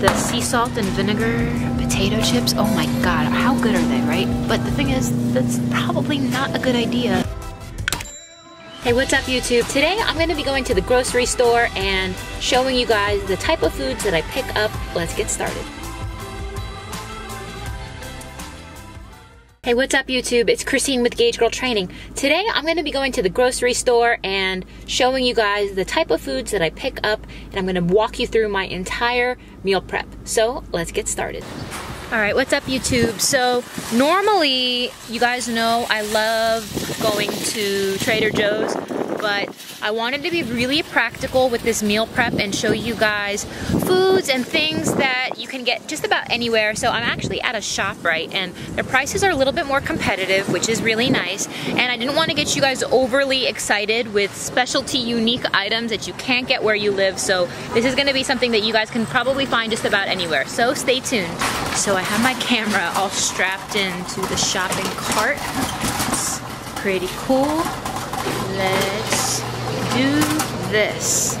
the sea salt and vinegar potato chips. Oh my god, how good are they, right? But the thing is, that's probably not a good idea. Hey, what's up YouTube? Today I'm to be going to the grocery store and showing you guys the type of foods that I pick up. Let's get started. Hey, what's up YouTube? It's Christine with Gauge Girl Training. Today I'm to be going to the grocery store and showing you guys the type of foods that I pick up and I'm to walk you through my entire meal prep. So let's get started. Alright, what's up YouTube? So normally, you guys know I love going to Trader Joe's but I wanted to be really practical with this meal prep and show you guys foods and things that you can get just about anywhere. So I'm actually at a ShopRite and their prices are a little bit more competitive, which is really nice. And I didn't want to get you guys overly excited with specialty unique items that you can't get where you live. So this is going to be something that you guys can probably find just about anywhere. So stay tuned. So I have my camera all strapped into the shopping cart. It's pretty cool. Let's do this.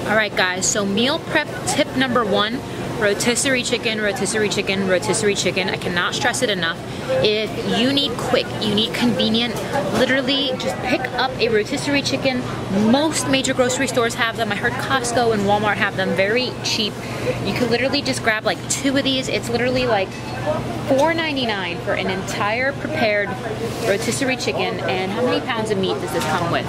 Alright guys, so meal prep tip number one rotisserie chicken, rotisserie chicken, rotisserie chicken. I cannot stress it enough. If you need quick, you need convenient, literally just pick up a rotisserie chicken. Most major grocery stores have them. I heard Costco and Walmart have them very cheap. You can literally just grab like two of these. It's literally like $4.99 for an entire prepared rotisserie chicken. And how many pounds of meat does this come with?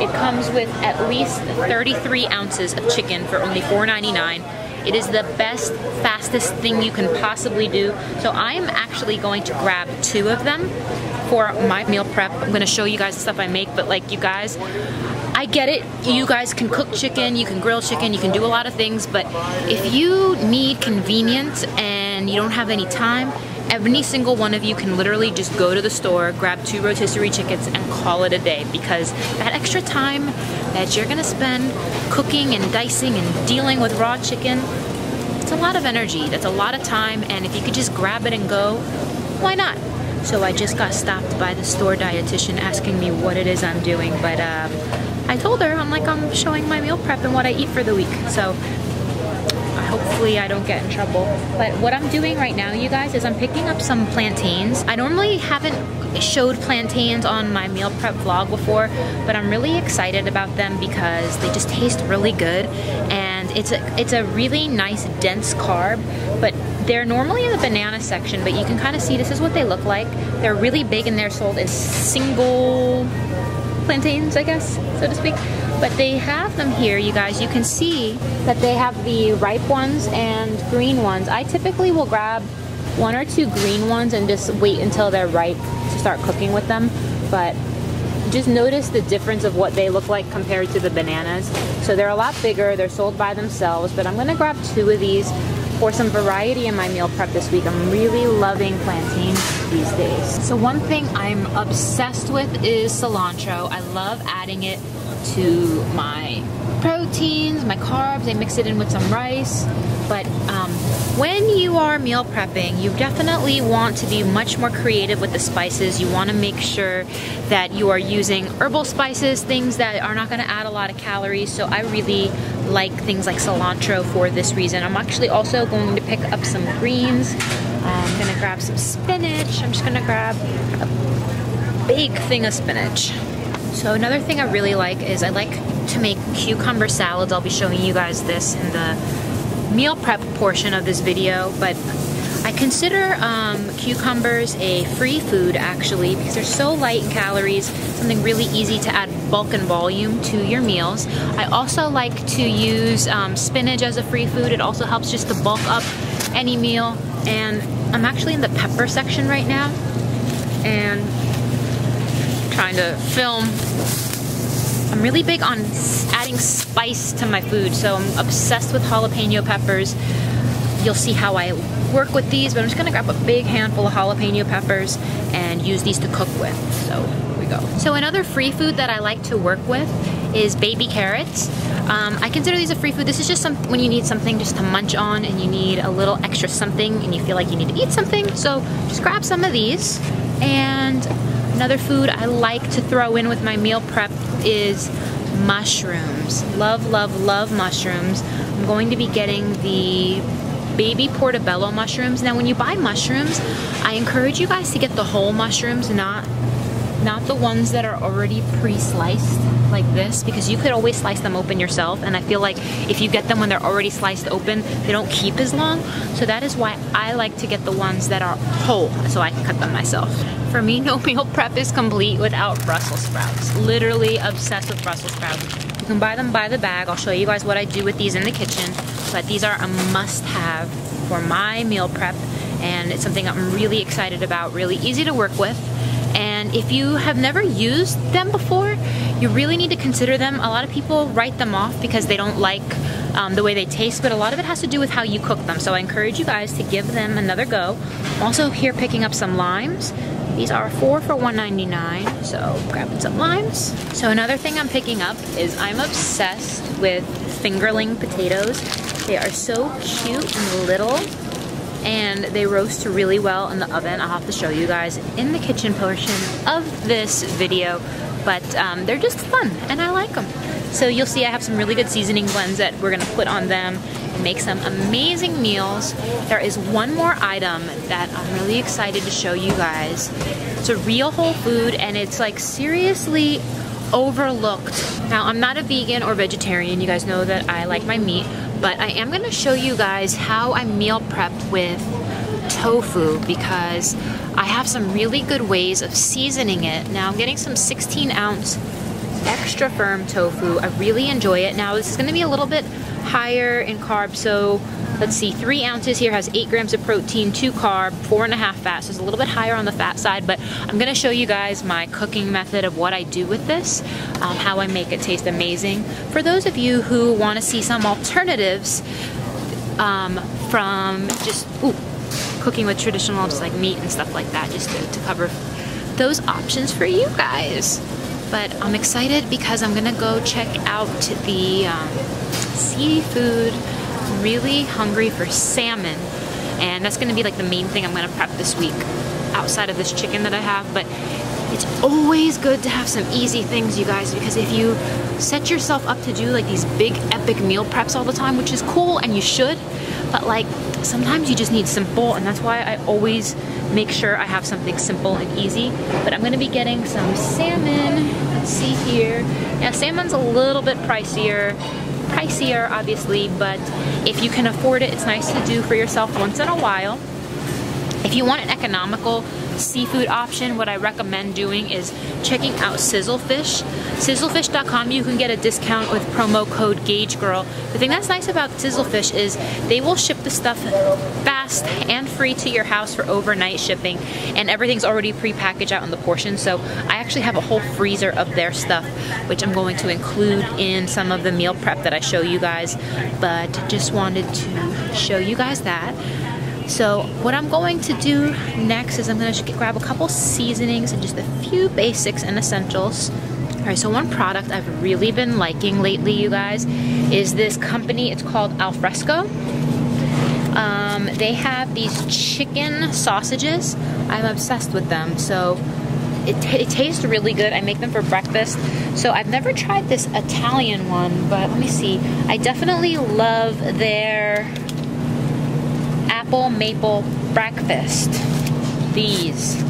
It comes with at least 33 ounces of chicken for only $4.99 it is the best, fastest thing you can possibly do. So I am actually going to grab two of them for my meal prep. I'm gonna show you guys the stuff I make, but like you guys, I get it. You guys can cook chicken, you can grill chicken, you can do a lot of things, but if you need convenience and you don't have any time, Every single one of you can literally just go to the store, grab two rotisserie chickens, and call it a day because that extra time that you're gonna spend cooking and dicing and dealing with raw chicken, it's a lot of energy, that's a lot of time, and if you could just grab it and go, why not? So I just got stopped by the store dietitian asking me what it is I'm doing, but um, I told her, I'm like, I'm showing my meal prep and what I eat for the week. So hopefully I don't get in trouble. But what I'm doing right now, you guys, is I'm picking up some plantains. I normally haven't showed plantains on my meal prep vlog before, but I'm really excited about them because they just taste really good. And it's a, it's a really nice dense carb, but they're normally in the banana section, but you can kind of see this is what they look like. They're really big and they're sold as single plantains, I guess, so to speak. But they have them here, you guys. You can see that they have the ripe ones and green ones. I typically will grab one or two green ones and just wait until they're ripe to start cooking with them. But just notice the difference of what they look like compared to the bananas. So they're a lot bigger, they're sold by themselves, but I'm gonna grab two of these for some variety in my meal prep this week. I'm really loving plantains these days. So one thing I'm obsessed with is cilantro. I love adding it to my proteins, my carbs. I mix it in with some rice. But um, when you are meal prepping, you definitely want to be much more creative with the spices. You want to make sure that you are using herbal spices, things that are not going to add a lot of calories. So I really like things like cilantro for this reason. I'm actually also going to pick up some greens. I'm going to grab some spinach. I'm just going to grab a big thing of spinach. So another thing I really like is I like to make cucumber salads. I'll be showing you guys this in the meal prep portion of this video, but I consider um, cucumbers a free food actually because they're so light in calories, something really easy to add bulk and volume to your meals. I also like to use um, spinach as a free food. It also helps just to bulk up any meal. And I'm actually in the pepper section right now and trying to film. I'm really big on adding spice to my food, so I'm obsessed with jalapeno peppers. You'll see how I work with these, but I'm just gonna grab a big handful of jalapeno peppers and use these to cook with. So here we go. So another free food that I like to work with is baby carrots. Um, I consider these a free food. This is just some when you need something just to munch on and you need a little extra something and you feel like you need to eat something. So just grab some of these and Another food I like to throw in with my meal prep is mushrooms. Love, love, love mushrooms. I'm going to be getting the baby portobello mushrooms. Now when you buy mushrooms, I encourage you guys to get the whole mushrooms, not not the ones that are already pre-sliced like this because you could always slice them open yourself and I feel like if you get them when they're already sliced open they don't keep as long so that is why I like to get the ones that are whole so I can cut them myself. For me no meal prep is complete without Brussels sprouts. Literally obsessed with Brussels sprouts. You can buy them by the bag. I'll show you guys what I do with these in the kitchen but these are a must-have for my meal prep and it's something I'm really excited about, really easy to work with. And if you have never used them before, you really need to consider them. A lot of people write them off because they don't like um, the way they taste, but a lot of it has to do with how you cook them. So I encourage you guys to give them another go. Also here picking up some limes. These are four for $1.99, so grabbing some limes. So another thing I'm picking up is I'm obsessed with fingerling potatoes. They are so cute and little and they roast really well in the oven. I'll have to show you guys in the kitchen portion of this video, but um, they're just fun and I like them. So you'll see I have some really good seasoning blends that we're gonna put on them and make some amazing meals. There is one more item that I'm really excited to show you guys. It's a real whole food and it's like seriously overlooked. Now I'm not a vegan or vegetarian, you guys know that I like my meat, but I am gonna show you guys how I meal prep with tofu because I have some really good ways of seasoning it. Now I'm getting some 16 ounce extra firm tofu. I really enjoy it. Now this is gonna be a little bit higher in carbs, so let's see, three ounces here has eight grams of protein, two carb, four and a half fat, so it's a little bit higher on the fat side, but I'm gonna show you guys my cooking method of what I do with this, um, how I make it taste amazing. For those of you who wanna see some alternatives um, from just, ooh, cooking with traditional just like meat and stuff like that, just to, to cover those options for you guys. But I'm excited because I'm gonna go check out the um, seafood really hungry for salmon and that's gonna be like the main thing I'm gonna prep this week outside of this chicken that I have but it's always good to have some easy things you guys because if you set yourself up to do like these big epic meal preps all the time which is cool and you should but like sometimes you just need simple and that's why I always make sure I have something simple and easy but I'm gonna be getting some salmon. Let's see here. Yeah salmon's a little bit pricier pricier obviously, but if you can afford it, it's nice to do for yourself once in a while. If you want an economical seafood option, what I recommend doing is checking out Sizzlefish. Sizzlefish.com, you can get a discount with promo code GaugeGirl. The thing that's nice about Sizzlefish is they will ship the stuff fast and free to your house for overnight shipping, and everything's already pre-packaged out in the portion. So I actually have a whole freezer of their stuff, which I'm going to include in some of the meal prep that I show you guys, but just wanted to show you guys that. So what I'm going to do next is I'm going to grab a couple seasonings and just a few basics and essentials. Alright, so one product I've really been liking lately, you guys, is this company. It's called Alfresco. Um, they have these chicken sausages. I'm obsessed with them. So it, it, tastes really good. I make them for breakfast. So I've never tried this Italian one, but let me see. I definitely love their apple maple breakfast. These.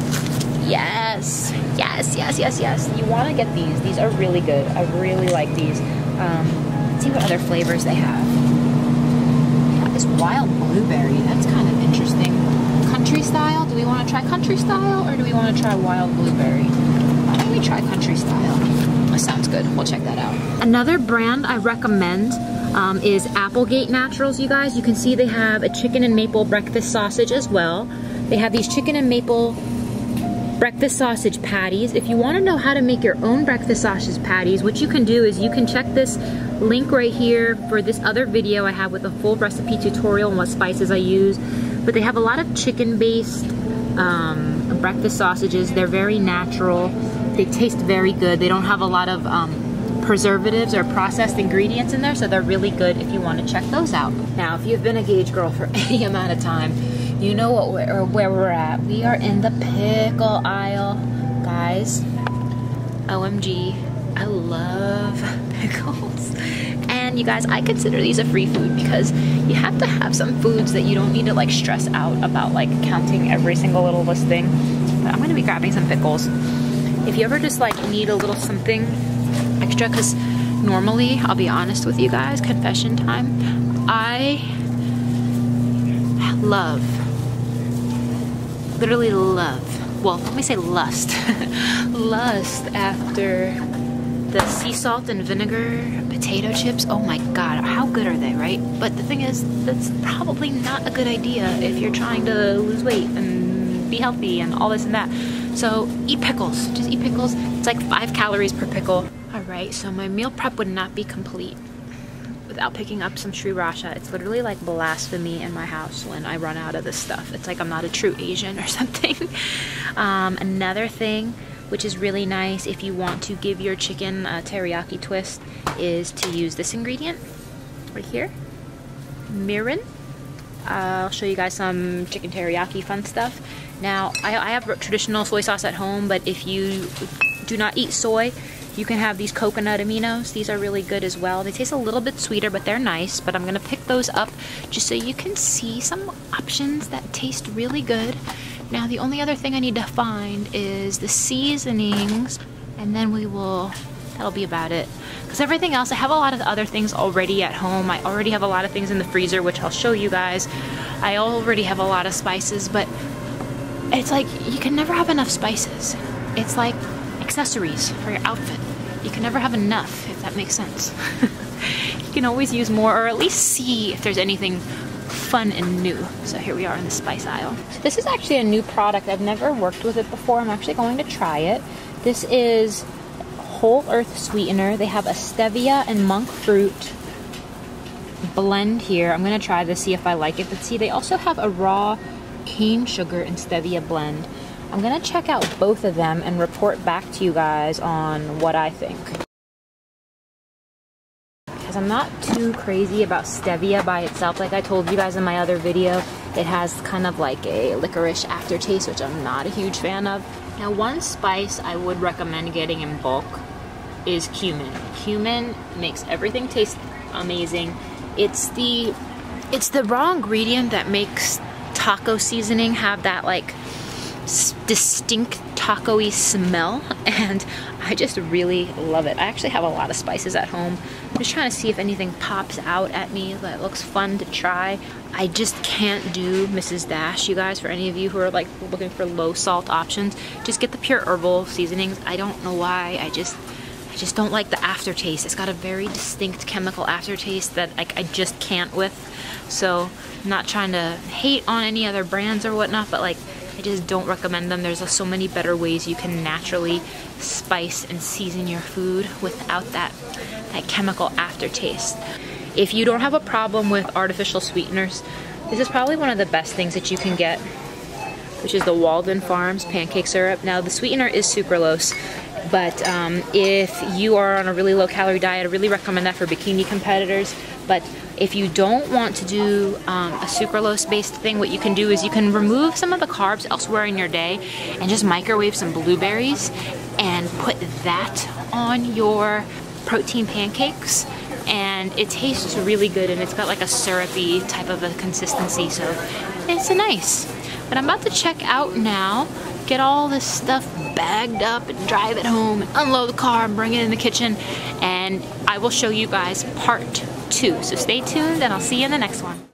Yes, yes, yes, yes, yes. You want to get these. These are really good. I really like these. Um, let's see what other flavors they have. This wild blueberry. That's kind of interesting. Country style. Do we want to try country style or do we want to try wild blueberry? Why don't we try country style? That sounds good. We'll check that out. Another brand I recommend um, is Applegate Naturals, you guys. You can see they have a chicken and maple breakfast sausage as well. They have these chicken and maple breakfast sausage patties. If you want to know how to make your own breakfast sausage patties, what you can do is you can check this link right here for this other video I have with a full recipe tutorial and what spices I use. But they have a lot of chicken-based um, breakfast sausages. They're very natural. They taste very good. They don't have a lot of um, preservatives or processed ingredients in there, so they're really good if you want to check those out. Now, if you've been a Gauge Girl for any amount of time, you know what we're, where we're at. We are in the pickle aisle. Guys, OMG, I love pickles. And you guys, I consider these a free food because you have to have some foods that you don't need to like stress out about like counting every single little listing. But I'm gonna be grabbing some pickles. If you ever just like need a little something extra, because normally, I'll be honest with you guys, confession time, I love, literally love, well, let me say lust, lust after the sea salt and vinegar potato chips. Oh my god, how good are they, right? But the thing is, that's probably not a good idea if you're trying to lose weight and be healthy and all this and that. So eat pickles, just eat pickles. It's like five calories per pickle. All right, so my meal prep would not be complete without picking up some sriracha. It's literally like blasphemy in my house when I run out of this stuff. It's like I'm not a true Asian or something. um, another thing which is really nice if you want to give your chicken a teriyaki twist is to use this ingredient right here mirin I'll show you guys some chicken teriyaki fun stuff now I, I have traditional soy sauce at home but if you do not eat soy you can have these coconut aminos. These are really good as well. They taste a little bit sweeter, but they're nice. But I'm gonna pick those up just so you can see some options that taste really good. Now the only other thing I need to find is the seasonings and then we will, that'll be about it. Because everything else, I have a lot of other things already at home. I already have a lot of things in the freezer, which I'll show you guys. I already have a lot of spices, but it's like you can never have enough spices. It's like accessories for your outfit. You can never have enough, if that makes sense. you can always use more, or at least see if there's anything fun and new. So here we are in the spice aisle. This is actually a new product. I've never worked with it before. I'm actually going to try it. This is Whole Earth Sweetener. They have a stevia and monk fruit blend here. I'm gonna try this, see if I like it. But see, they also have a raw cane sugar and stevia blend. I'm gonna check out both of them and report back to you guys on what I think. Because I'm not too crazy about stevia by itself. Like I told you guys in my other video, it has kind of like a licorice aftertaste, which I'm not a huge fan of. Now one spice I would recommend getting in bulk is cumin. Cumin makes everything taste amazing. It's the it's the raw ingredient that makes taco seasoning have that like distinct taco-y smell and I just really love it. I actually have a lot of spices at home. I'm just trying to see if anything pops out at me that looks fun to try. I just can't do Mrs. Dash, you guys, for any of you who are like looking for low salt options. Just get the pure herbal seasonings. I don't know why, I just I just don't like the aftertaste. It's got a very distinct chemical aftertaste that like I just can't with. So I'm not trying to hate on any other brands or whatnot, but like I just don't recommend them. There's so many better ways you can naturally spice and season your food without that, that chemical aftertaste. If you don't have a problem with artificial sweeteners, this is probably one of the best things that you can get, which is the Walden Farms pancake syrup. Now the sweetener is sucralose, but um, if you are on a really low calorie diet, I really recommend that for bikini competitors. But if you don't want to do um, a sucralose based thing, what you can do is you can remove some of the carbs elsewhere in your day and just microwave some blueberries and put that on your protein pancakes. And it tastes really good and it's got like a syrupy type of a consistency so it's nice. But I'm about to check out now get all this stuff bagged up and drive it home and unload the car and bring it in the kitchen and I will show you guys part two. So stay tuned and I'll see you in the next one.